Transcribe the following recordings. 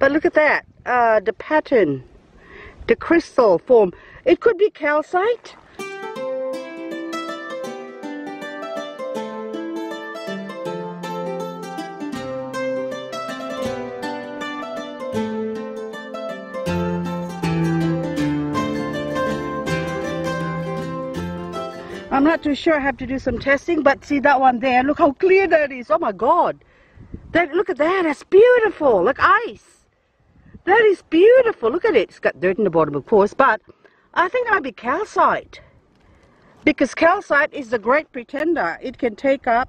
But look at that. Uh, the pattern. The crystal form. It could be calcite. I'm not too sure. I have to do some testing, but see that one there. Look how clear that is. Oh my God. That, look at that. That's beautiful. Like ice. That is beautiful. Look at it. It's got dirt in the bottom, of course, but I think that might be calcite. Because calcite is the great pretender. It can take up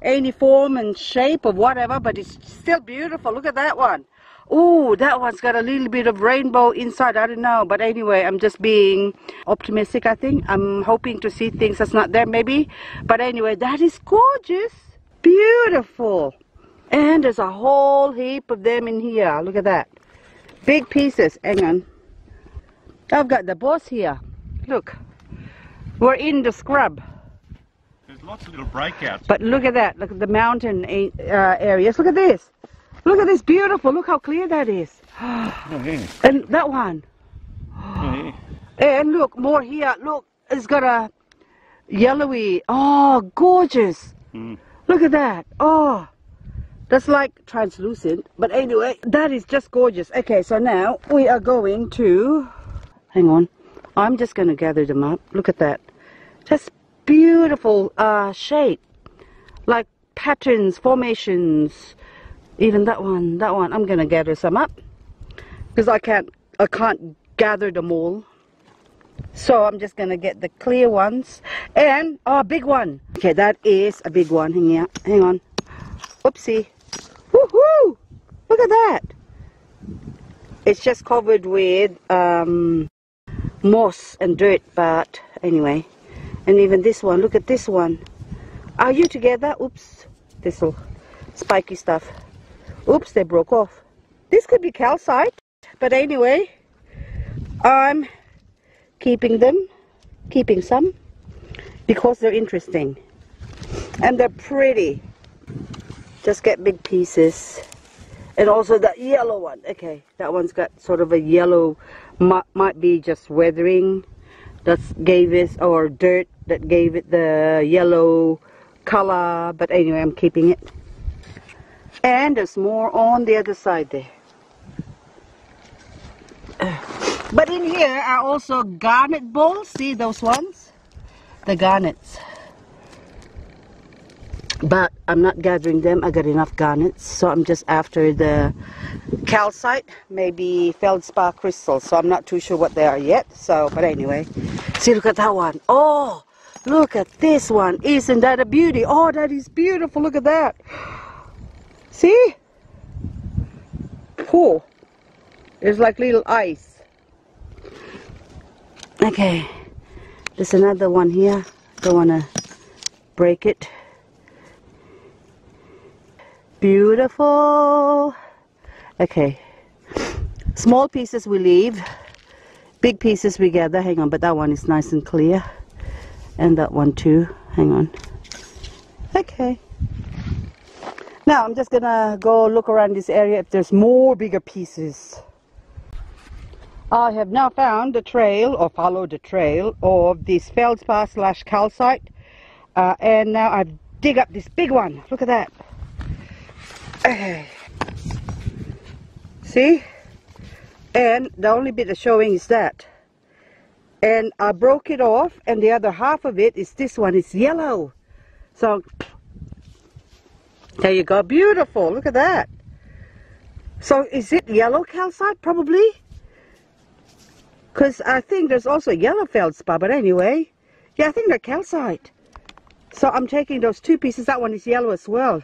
any form and shape of whatever, but it's still beautiful. Look at that one. Oh, that one's got a little bit of rainbow inside. I don't know. But anyway, I'm just being optimistic, I think. I'm hoping to see things that's not there, maybe. But anyway, that is gorgeous. Beautiful. And there's a whole heap of them in here. Look at that. Big pieces. Hang on. I've got the boss here. Look. We're in the scrub. There's lots of little breakouts. But look at that. Look at the mountain uh, areas. Look at this. Look at this beautiful. Look how clear that is. Oh, yeah. And that one. Oh, yeah. And look, more here. Look, it's got a yellowy. Oh, gorgeous. Mm. Look at that. Oh, that's like translucent. But anyway, that is just gorgeous. Okay, so now we are going to. Hang on. I'm just going to gather them up. Look at that. Just beautiful uh, shape. Like patterns, formations. Even that one, that one. I'm going to gather some up. Because I can't, I can't gather them all. So I'm just gonna get the clear ones. And, oh, big one. Okay, that is a big one. Hang on. Hang on. Oopsie. Woohoo! Look at that. It's just covered with um, moss and dirt, but anyway. And even this one, look at this one. Are you together? Oops. This little spiky stuff. Oops, they broke off. This could be calcite. But anyway, I'm keeping them, keeping some, because they're interesting. And they're pretty. Just get big pieces. And also that yellow one. Okay, that one's got sort of a yellow, might, might be just weathering. That's gave it, or dirt that gave it the yellow color. But anyway, I'm keeping it. And there's more on the other side there. But in here are also garnet balls. See those ones? The garnets. But I'm not gathering them. I got enough garnets. So I'm just after the calcite, maybe feldspar crystals. So I'm not too sure what they are yet. So, but anyway. See, look at that one. Oh, look at this one. Isn't that a beauty? Oh, that is beautiful. Look at that. See? Cool. It's like little ice. Okay, there's another one here. Don't want to break it. Beautiful. Okay, small pieces we leave. Big pieces we gather. Hang on, but that one is nice and clear. And that one too. Hang on. Okay. Now I'm just gonna go look around this area if there's more bigger pieces. I have now found the trail or followed the trail of this feldspar slash calcite uh, and now I've dig up this big one look at that okay. see and the only bit of showing is that and I broke it off and the other half of it is this one it's yellow so there you go beautiful look at that so is it yellow calcite probably because I think there's also yellow feldspar, but anyway. Yeah, I think they're calcite. So I'm taking those two pieces. That one is yellow as well.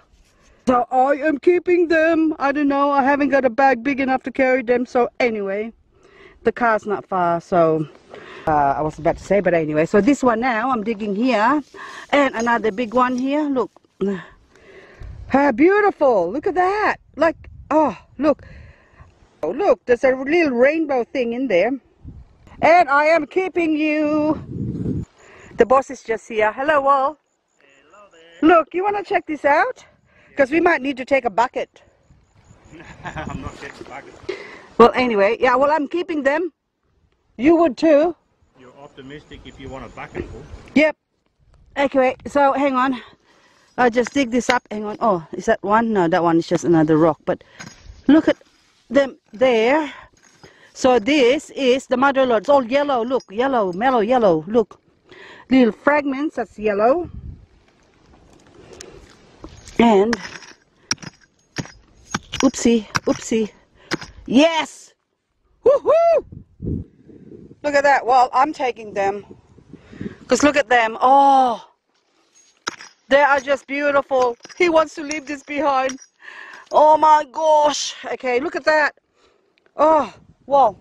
So I am keeping them. I don't know. I haven't got a bag big enough to carry them. So anyway, the car's not far. So uh, I was about to say, but anyway. So this one now, I'm digging here. And another big one here. Look. How beautiful. Look at that. Like, oh, look. Oh, look. There's a little rainbow thing in there. And I am keeping you. The boss is just here. Hello, Wall. Hello there. Look, you want to check this out? Because we might need to take a bucket. I'm not getting bucket. Well, anyway, yeah, well, I'm keeping them. You would too. You're optimistic if you want a bucketful. Yep. Okay, so hang on. I'll just dig this up. Hang on. Oh, is that one? No, that one is just another rock. But look at them there. So this is the mother lode. It's all yellow. Look, yellow, mellow yellow. Look. Little fragments that's yellow. And oopsie, oopsie. Yes! Woohoo! Look at that. Well, I'm taking them. Because look at them. Oh, they are just beautiful. He wants to leave this behind. Oh my gosh. Okay, look at that. Oh, wow.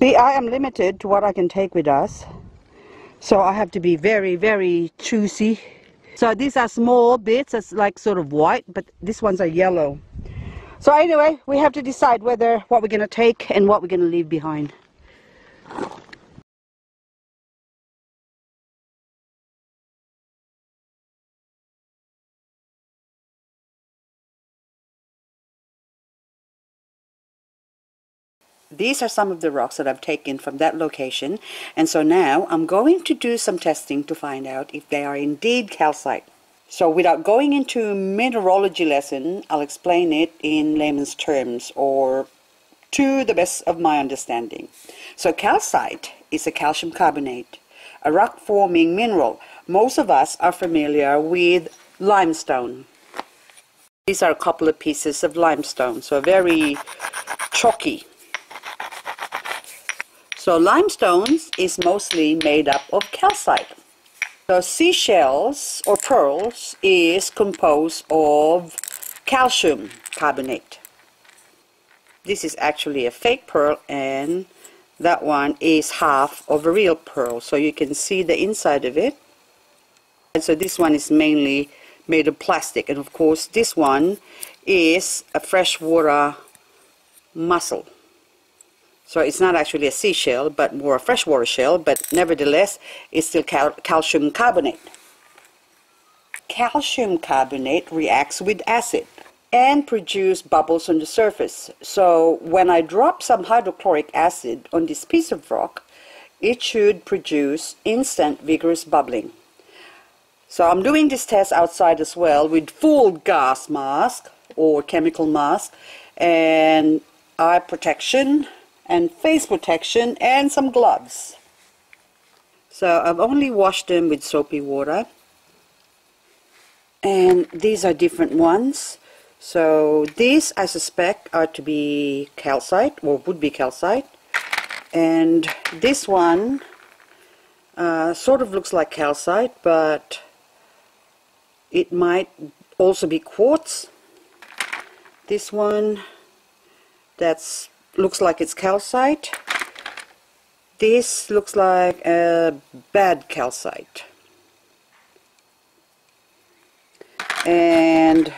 Yeah, I am limited to what I can take with us. So I have to be very, very choosy. So these are small bits, it's like sort of white, but these ones are yellow. So anyway, we have to decide whether what we're going to take and what we're going to leave behind. These are some of the rocks that I've taken from that location and so now I'm going to do some testing to find out if they are indeed calcite. So without going into mineralogy lesson, I'll explain it in layman's terms or to the best of my understanding. So calcite is a calcium carbonate, a rock forming mineral. Most of us are familiar with limestone. These are a couple of pieces of limestone, so very chalky. So limestones is mostly made up of calcite. So seashells or pearls is composed of calcium carbonate. This is actually a fake pearl and that one is half of a real pearl. So you can see the inside of it. And so this one is mainly made of plastic and of course this one is a freshwater mussel. So it's not actually a seashell, but more a freshwater shell, but nevertheless, it's still cal calcium carbonate. Calcium carbonate reacts with acid and produce bubbles on the surface. So when I drop some hydrochloric acid on this piece of rock, it should produce instant vigorous bubbling. So I'm doing this test outside as well with full gas mask or chemical mask and eye protection and face protection and some gloves. So I've only washed them with soapy water and these are different ones. So these I suspect are to be calcite or would be calcite and this one uh, sort of looks like calcite but it might also be quartz. This one that's looks like it's calcite. This looks like a bad calcite. And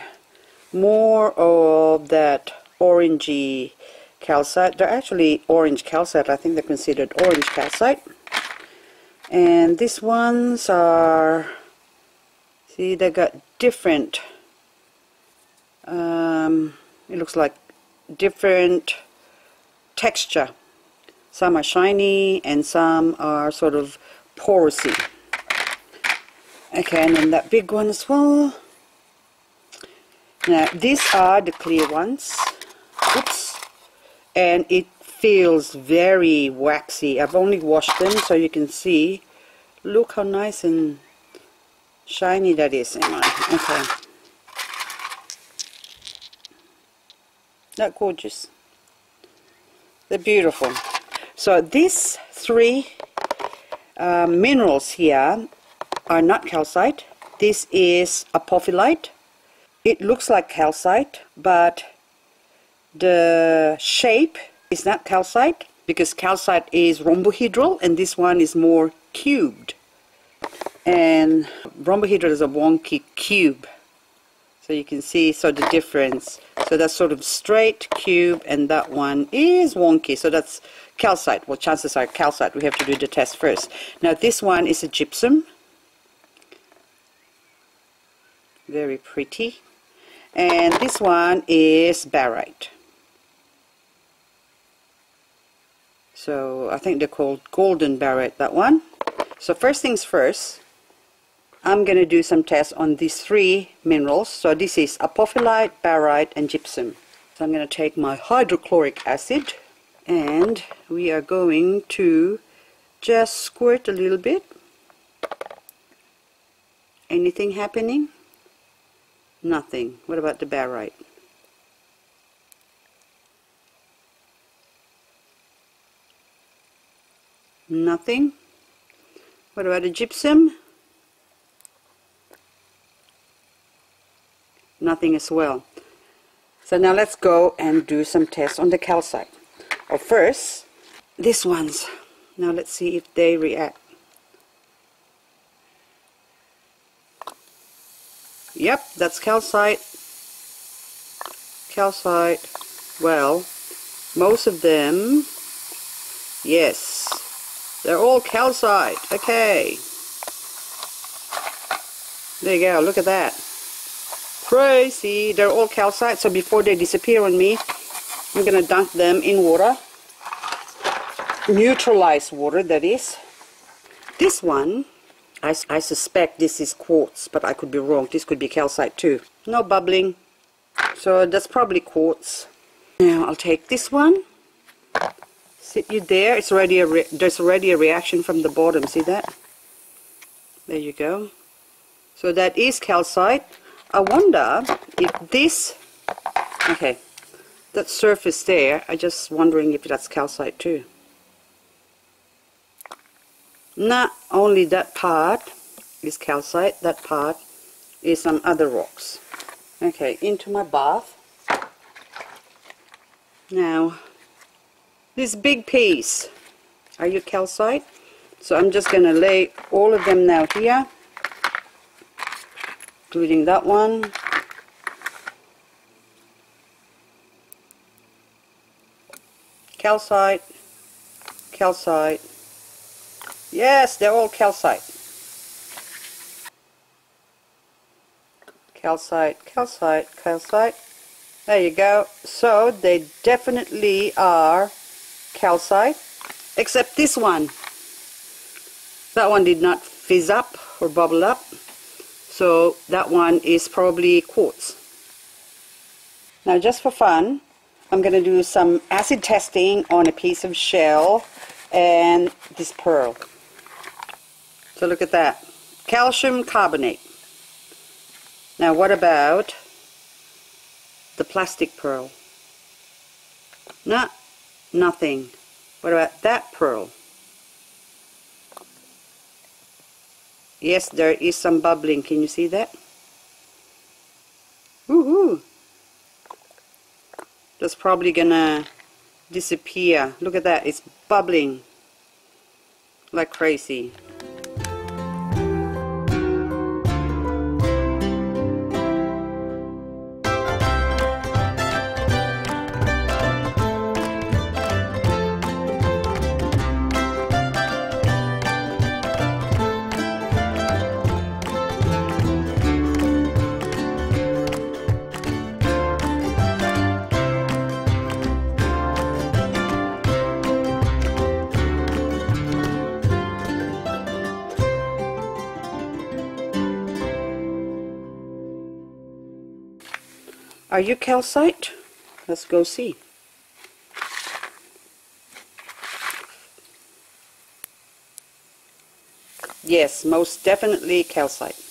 more of that orangey calcite. They're actually orange calcite. I think they're considered orange calcite. And these ones are, see, they got different, um, it looks like different texture. Some are shiny and some are sort of porousy. Okay, and then that big one as well. Now, these are the clear ones. Oops. And it feels very waxy. I've only washed them so you can see. Look how nice and shiny that is. Okay. Not gorgeous? They're beautiful. So these three uh, minerals here are not calcite. This is apophyllite. It looks like calcite, but the shape is not calcite because calcite is rhombohedral and this one is more cubed. And rhombohedral is a wonky cube. So you can see so the difference. So that's sort of straight cube and that one is wonky. So that's calcite. Well, chances are calcite. We have to do the test first. Now this one is a gypsum. Very pretty. and this one is barite. So I think they're called golden barite, that one. So first things first, I'm going to do some tests on these three minerals. So this is apophyllite, barite, and gypsum. So I'm going to take my hydrochloric acid and we are going to just squirt a little bit. Anything happening? Nothing. What about the barite? Nothing. What about the gypsum? Nothing as well. So now let's go and do some tests on the calcite. Or first, this ones. Now let's see if they react. Yep, that's calcite. Calcite. Well, most of them, yes, they're all calcite. Okay. There you go. Look at that. Crazy. They're all calcite. So before they disappear on me, I'm going to dunk them in water. Neutralized water, that is. This one, I, I suspect this is quartz, but I could be wrong. This could be calcite too. No bubbling. So that's probably quartz. Now I'll take this one sit you there it's already a there's already a reaction from the bottom see that there you go so that is calcite I wonder if this okay that surface there I'm just wondering if that's calcite too. Not only that part is calcite that part is some other rocks. Okay into my bath. Now this big piece are you calcite? So I'm just gonna lay all of them now here including that one. Calcite calcite. Yes they're all calcite. Calcite calcite calcite. There you go. So they definitely are calcite except this one. That one did not fizz up or bubble up so that one is probably quartz. Now just for fun I'm going to do some acid testing on a piece of shell and this pearl. So look at that. Calcium carbonate. Now what about the plastic pearl? Not nothing. What about that pearl? Yes, there is some bubbling. Can you see that? Woohoo! That's probably gonna disappear. Look at that. It's bubbling like crazy. Are you calcite? Let's go see. Yes, most definitely calcite.